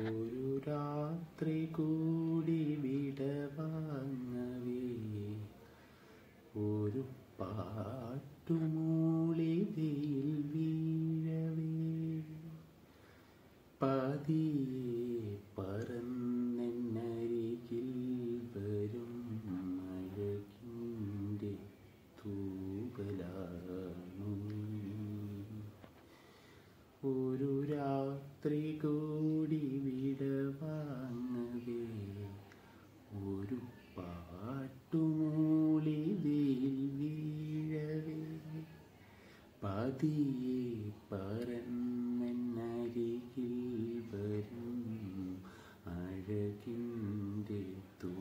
ഒരു രാത്രി കൂടി വിടവാങ്ങവേ ഒരു പാട്ടുമൂളി വെയിൽ വീഴവേ പതിയെ പറന്നെന്നരികിൽ വരും അഴകിന്റെ തൂവലാണു. ഒരു രാത്രി കൂടി പതിയെ പറന്നരികിൽ വരും അഴകിന്റെ തൂവലാണ്